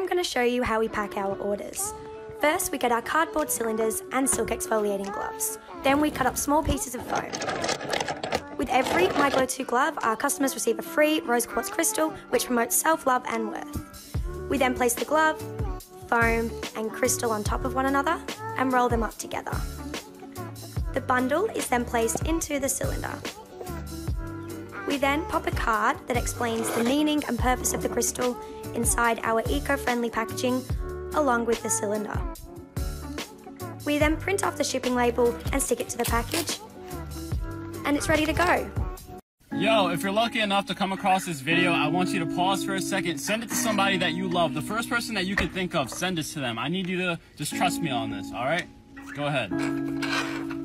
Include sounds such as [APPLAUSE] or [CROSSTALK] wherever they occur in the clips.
I'm going to show you how we pack our orders. First, we get our cardboard cylinders and silk exfoliating gloves. Then we cut up small pieces of foam. With every My Glow 2 glove, our customers receive a free rose quartz crystal, which promotes self-love and worth. We then place the glove, foam, and crystal on top of one another and roll them up together. The bundle is then placed into the cylinder. We then pop a card that explains the meaning and purpose of the crystal inside our eco-friendly packaging along with the cylinder. We then print off the shipping label and stick it to the package and it's ready to go. Yo, if you're lucky enough to come across this video, I want you to pause for a second, send it to somebody that you love. The first person that you can think of, send it to them. I need you to just trust me on this, alright? Go ahead.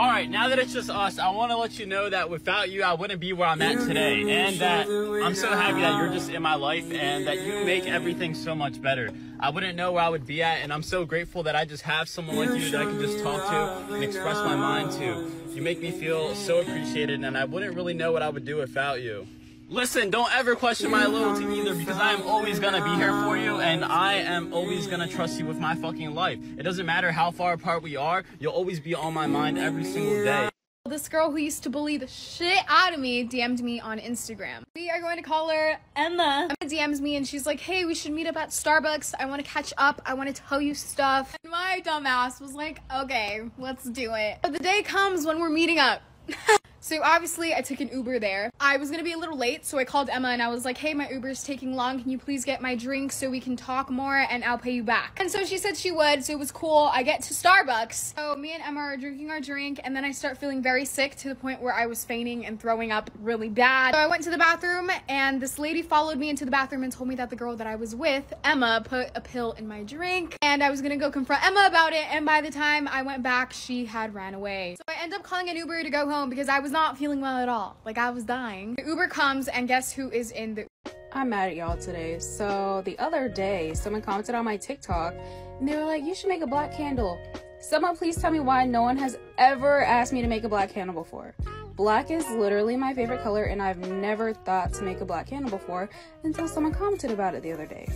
Alright, now that it's just us, I want to let you know that without you, I wouldn't be where I'm at today. And that I'm so happy that you're just in my life and that you make everything so much better. I wouldn't know where I would be at, and I'm so grateful that I just have someone like you that I can just talk to and express my mind to. You make me feel so appreciated, and I wouldn't really know what I would do without you. Listen, don't ever question my loyalty either because I am always gonna be here for you and I am always gonna trust you with my fucking life. It doesn't matter how far apart we are, you'll always be on my mind every single day. This girl who used to bully the shit out of me DM'd me on Instagram. We are going to call her Emma. Emma DMs me and she's like, hey, we should meet up at Starbucks. I want to catch up. I want to tell you stuff. And my dumbass was like, okay, let's do it. But the day comes when we're meeting up. [LAUGHS] So obviously I took an Uber there. I was gonna be a little late, so I called Emma and I was like, hey, my Uber's taking long. Can you please get my drink so we can talk more and I'll pay you back? And so she said she would, so it was cool. I get to Starbucks. So me and Emma are drinking our drink and then I start feeling very sick to the point where I was fainting and throwing up really bad. So I went to the bathroom and this lady followed me into the bathroom and told me that the girl that I was with, Emma, put a pill in my drink and I was gonna go confront Emma about it and by the time I went back, she had ran away. So I end up calling an Uber to go home because I was not feeling well at all. Like I was dying. The Uber comes and guess who is in the I'm mad at y'all today. So the other day, someone commented on my TikTok and they were like, you should make a black candle. Someone please tell me why no one has ever asked me to make a black candle before. Black is literally my favorite color and I've never thought to make a black candle before until someone commented about it the other day.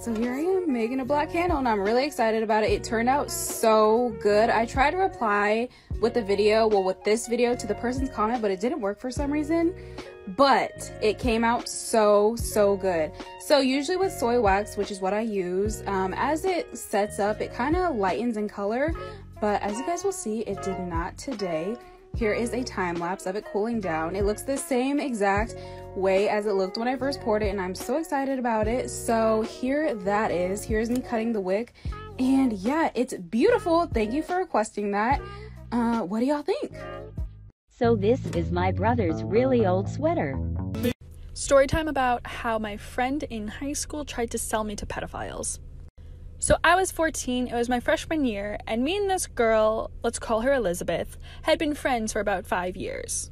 So here I am making a black candle and I'm really excited about it. It turned out so good. I tried to reply with the video, well with this video to the person's comment, but it didn't work for some reason. But it came out so, so good. So usually with soy wax, which is what I use, um, as it sets up, it kind of lightens in color. But as you guys will see, it did not today. Here is a time lapse of it cooling down. It looks the same exact way as it looked when I first poured it and I'm so excited about it. So here that is. Here's me cutting the wick and yeah, it's beautiful. Thank you for requesting that. Uh, what do y'all think? So this is my brother's really old sweater. Story time about how my friend in high school tried to sell me to pedophiles. So I was 14, it was my freshman year, and me and this girl, let's call her Elizabeth, had been friends for about five years.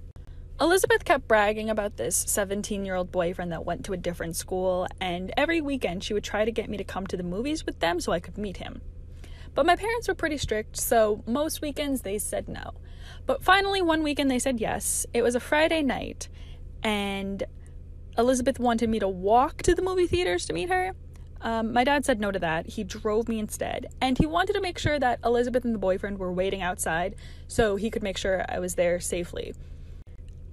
Elizabeth kept bragging about this 17 year old boyfriend that went to a different school, and every weekend she would try to get me to come to the movies with them so I could meet him. But my parents were pretty strict, so most weekends they said no. But finally, one weekend they said yes. It was a Friday night, and Elizabeth wanted me to walk to the movie theaters to meet her. Um, my dad said no to that. He drove me instead, and he wanted to make sure that Elizabeth and the boyfriend were waiting outside so he could make sure I was there safely.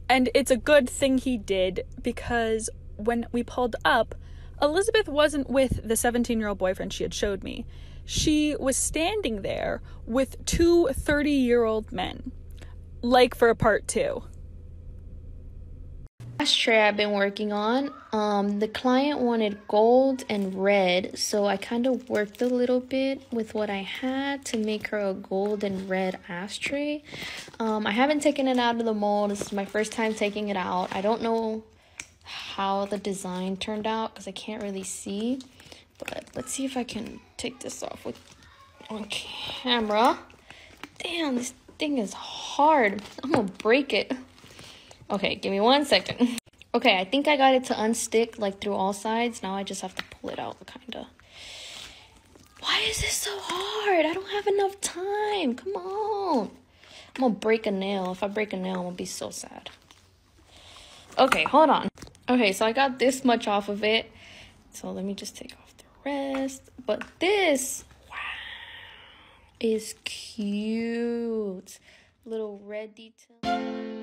And it's a good thing he did because when we pulled up, Elizabeth wasn't with the 17 year old boyfriend she had showed me. She was standing there with two 30 year old men, like for a part two. ashtray I've been working on. Um, the client wanted gold and red, so I kind of worked a little bit with what I had to make her a gold and red ashtray. Um, I haven't taken it out of the mold. This is my first time taking it out. I don't know how the design turned out because I can't really see. But let's see if I can take this off with on camera. Damn, this thing is hard. I'm gonna break it. Okay, give me one second. Okay, I think I got it to unstick like through all sides. Now I just have to pull it out, kinda. Why is this so hard? I don't have enough time. Come on. I'm gonna break a nail. If I break a nail, I'm gonna be so sad. Okay, hold on. Okay, so I got this much off of it. So let me just take off rest. But this, wow, is cute. Little red detail.